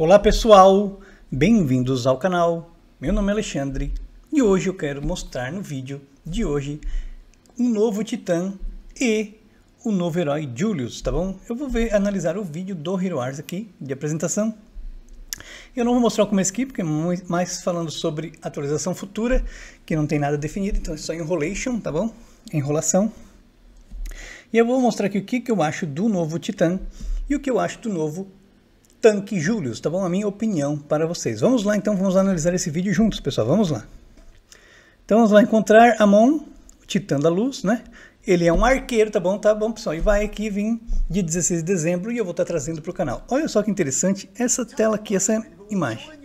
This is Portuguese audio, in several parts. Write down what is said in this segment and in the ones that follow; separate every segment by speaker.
Speaker 1: Olá pessoal, bem-vindos ao canal. Meu nome é Alexandre e hoje eu quero mostrar no vídeo de hoje um novo titã e o novo herói Julius, tá bom? Eu vou ver, analisar o vídeo do Hero Wars aqui de apresentação. Eu não vou mostrar o começo aqui porque é mais falando sobre atualização futura, que não tem nada definido, então é só enrolation, tá bom? Enrolação. E eu vou mostrar aqui o que, que eu acho do novo Titã e o que eu acho do novo Tanque Julius, tá bom? A minha opinião para vocês. Vamos lá então, vamos analisar esse vídeo juntos, pessoal. Vamos lá. Então vamos lá encontrar Amon, o Titã da Luz, né? Ele é um arqueiro, tá bom? Tá bom, pessoal. E vai aqui vir de 16 de dezembro e eu vou estar trazendo para o canal. Olha só que interessante essa tela aqui, essa imagem.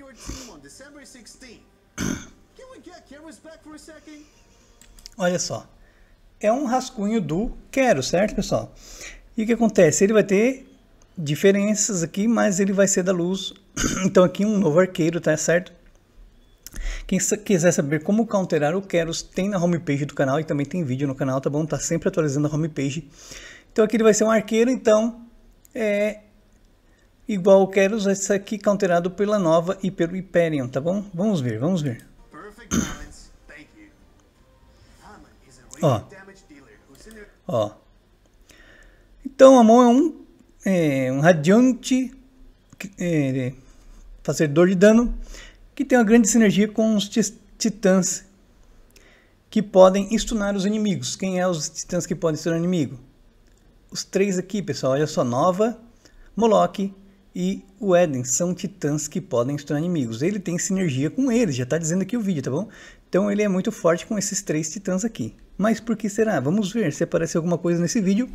Speaker 1: Olha só é um rascunho do quero, certo, pessoal? E o que acontece? Ele vai ter diferenças aqui, mas ele vai ser da luz. Então aqui um novo arqueiro, tá certo? Quem quiser saber como counterar o Keros, tem na homepage do canal e também tem vídeo no canal, tá bom? Tá sempre atualizando a homepage. Então aqui ele vai ser um arqueiro, então é igual o Keros, esse aqui counterado pela Nova e pelo Hyperion, tá bom? Vamos ver, vamos ver. Ó. Ó. Então, a mão é um, é, um radiante é, de dano que tem uma grande sinergia com os titãs que podem stunar os inimigos. Quem é os titãs que podem stunar o inimigo? Os três aqui, pessoal. Olha só, Nova, Moloch e o Eden são titãs que podem stunar inimigos. Ele tem sinergia com eles, já está dizendo aqui o vídeo, tá bom? Então ele é muito forte com esses três titãs aqui. Mas por que será? Vamos ver se aparece alguma coisa nesse vídeo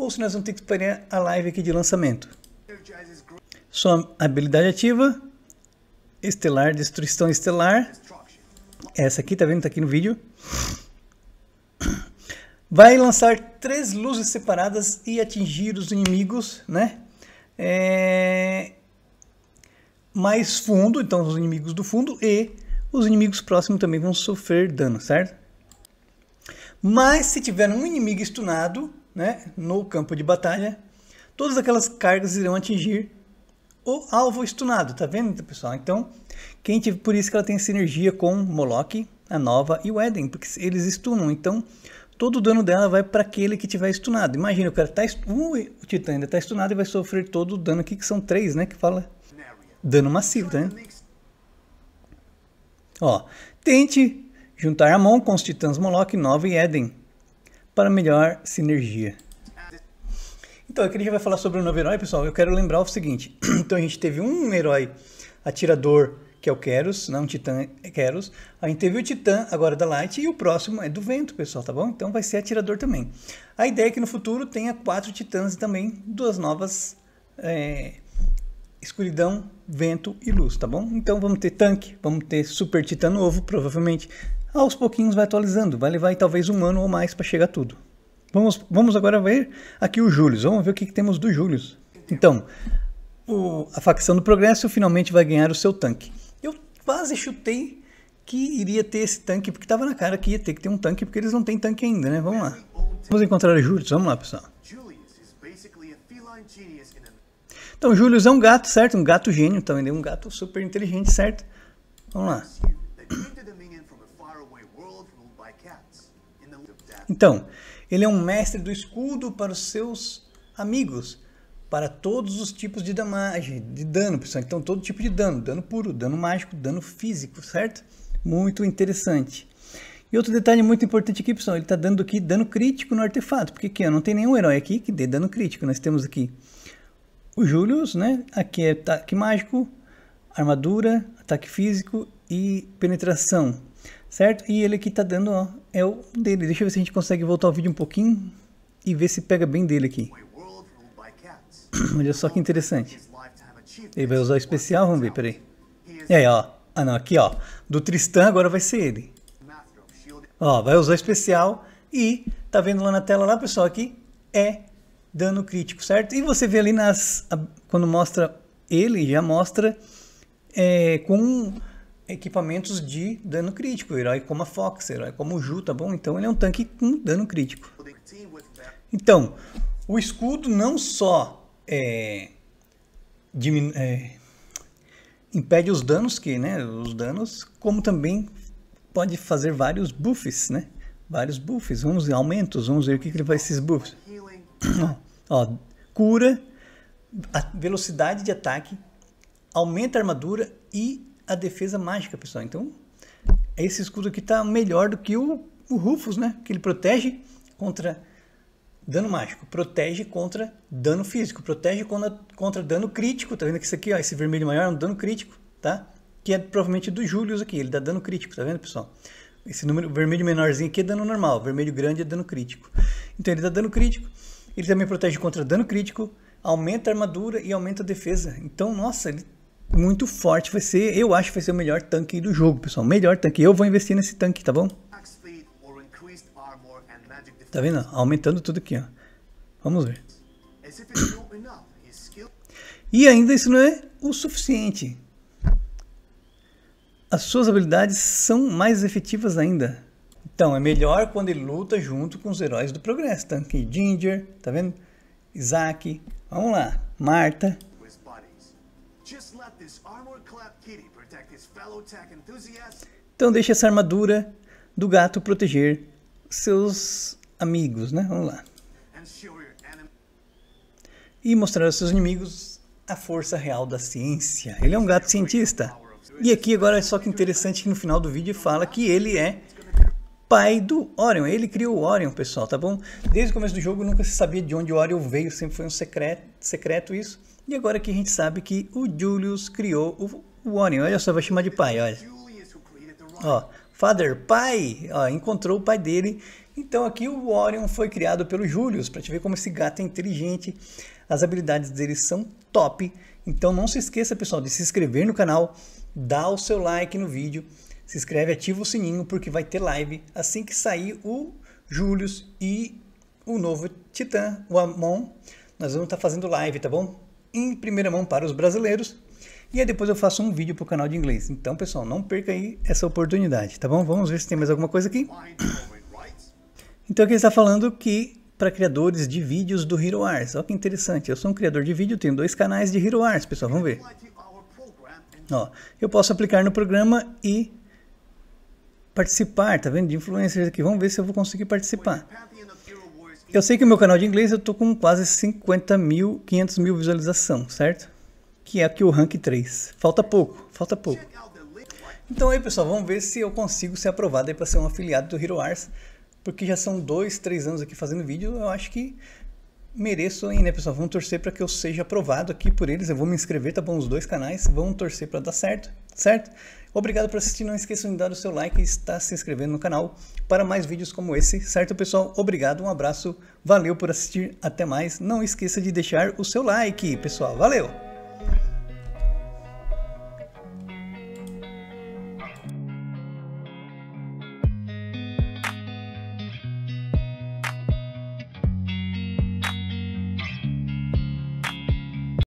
Speaker 1: ou se nós vamos ter que esperar a live aqui de lançamento. Sua habilidade ativa, Estelar, Destruição Estelar. Essa aqui, tá vendo? Tá aqui no vídeo. Vai lançar três luzes separadas e atingir os inimigos, né? É... Mais fundo, então os inimigos do fundo e os inimigos próximos também vão sofrer dano, certo? Mas se tiver um inimigo stunado né, no campo de batalha, todas aquelas cargas irão atingir o alvo stunado, tá vendo, pessoal? Então, quem tiver, por isso que ela tem sinergia com Moloch, a Nova e o Eden, porque eles stunam. Então, todo o dano dela vai para aquele que tiver stunado. Imagina, o cara tá uh, o Titã ainda tá stunado e vai sofrer todo o dano aqui, que são três, né, que fala dano massivo, tá? Ó, tente Juntar a mão com os titãs Moloch, Nova e Eden para melhor sinergia. Então, aqui a gente vai falar sobre o novo herói, pessoal. Eu quero lembrar o seguinte. Então, a gente teve um herói atirador, que é o Keros, não, um titã Keros. A gente teve o titã, agora da Light, e o próximo é do vento, pessoal, tá bom? Então, vai ser atirador também. A ideia é que no futuro tenha quatro titãs e também duas novas é, escuridão, vento e luz, tá bom? Então, vamos ter tanque, vamos ter super titã novo, provavelmente aos pouquinhos vai atualizando, vai levar talvez um ano ou mais para chegar tudo. Vamos, vamos agora ver aqui o Július, vamos ver o que, que temos do Július. Então, o, a facção do progresso finalmente vai ganhar o seu tanque. Eu quase chutei que iria ter esse tanque, porque estava na cara que ia ter que ter um tanque, porque eles não têm tanque ainda, né? Vamos lá. Vamos encontrar o Július, vamos lá, pessoal. Então, Július é um gato, certo? Um gato gênio também, é um gato super inteligente, certo? Vamos lá. Então, ele é um mestre do escudo para os seus amigos, para todos os tipos de damagem, de dano, pessoal. Então, todo tipo de dano, dano puro, dano mágico, dano físico, certo? Muito interessante. E outro detalhe muito importante aqui, pessoal, ele está dando aqui dano crítico no artefato, porque aqui ó, não tem nenhum herói aqui que dê dano crítico. Nós temos aqui o Julius, né? Aqui é ataque mágico, armadura, ataque físico e penetração certo? E ele aqui tá dando, ó, é o dele. Deixa eu ver se a gente consegue voltar o vídeo um pouquinho e ver se pega bem dele aqui. Olha só que interessante. Ele vai usar o especial, vamos ver, peraí. E aí, ó. Ah, não, aqui, ó. Do Tristan agora vai ser ele. Ó, vai usar o especial e tá vendo lá na tela lá, pessoal, aqui é dano crítico, certo? E você vê ali nas quando mostra ele, já mostra é, com equipamentos de dano crítico, herói como a Fox, herói como o Ju, tá bom? Então ele é um tanque com dano crítico. Então, o escudo não só é, é, impede os danos, que, né, os danos, como também pode fazer vários buffs, né? Vários buffs, vamos ver, aumentos, vamos ver o que, que ele faz esses buffs. Ó, cura, velocidade de ataque, aumenta a armadura e a defesa mágica, pessoal. Então, esse escudo aqui tá melhor do que o, o Rufus, né? Que ele protege contra dano mágico, protege contra dano físico, protege contra, contra dano crítico. Tá vendo que isso aqui, ó, esse vermelho maior é um dano crítico, tá? Que é provavelmente do Julius aqui, ele dá dano crítico, tá vendo, pessoal? Esse número vermelho menorzinho aqui é dano normal, vermelho grande é dano crítico. Então ele dá dano crítico, ele também protege contra dano crítico, aumenta a armadura e aumenta a defesa. Então, nossa, ele muito forte vai ser, eu acho que vai ser o melhor tanque do jogo, pessoal. Melhor tanque. Eu vou investir nesse tanque, tá bom? Tá vendo? Aumentando tudo aqui, ó. Vamos ver. E ainda isso não é o suficiente. As suas habilidades são mais efetivas ainda. Então, é melhor quando ele luta junto com os heróis do progresso. Tanque Ginger, tá vendo? Isaac, vamos lá, Marta. Então deixe essa armadura do gato proteger seus amigos, né? Vamos lá. E mostrar aos seus inimigos a força real da ciência. Ele é um gato cientista. E aqui agora é só que interessante que no final do vídeo fala que ele é pai do Orion. Ele criou o Orion, pessoal, tá bom? Desde o começo do jogo nunca se sabia de onde o Orion veio, sempre foi um secreto, secreto isso. E agora que a gente sabe que o Julius criou o, o Orion. Olha só, vai chamar de pai, olha. Ó, Father, pai, ó, encontrou o pai dele então aqui o Orion foi criado pelo Julius, para te ver como esse gato é inteligente. As habilidades dele são top. Então não se esqueça, pessoal, de se inscrever no canal, dar o seu like no vídeo, se inscreve, ativa o sininho, porque vai ter live assim que sair o Julius e o novo Titã, o Amon. Nós vamos estar tá fazendo live, tá bom? Em primeira mão para os brasileiros. E aí depois eu faço um vídeo para o canal de inglês. Então, pessoal, não perca aí essa oportunidade, tá bom? Vamos ver se tem mais alguma coisa aqui. Então aqui está falando que para criadores de vídeos do Hero Wars. Olha que interessante, eu sou um criador de vídeo, tenho dois canais de Hero Wars, pessoal, vamos ver. Ó, eu posso aplicar no programa e participar, tá vendo? De influencers aqui, vamos ver se eu vou conseguir participar. Eu sei que o meu canal de inglês eu tô com quase 50 mil, 500 mil visualização, certo? Que é aqui o rank 3. Falta pouco, falta pouco. Então aí pessoal, vamos ver se eu consigo ser aprovado para ser um afiliado do Hero Wars porque já são dois, três anos aqui fazendo vídeo, eu acho que mereço aí, né, pessoal? Vamos torcer para que eu seja aprovado aqui por eles. Eu vou me inscrever, tá bom? Os dois canais. Vamos torcer para dar certo, certo? Obrigado por assistir. Não esqueçam de dar o seu like e estar se inscrevendo no canal para mais vídeos como esse, certo, pessoal? Obrigado, um abraço, valeu por assistir. Até mais. Não esqueça de deixar o seu like, pessoal. Valeu!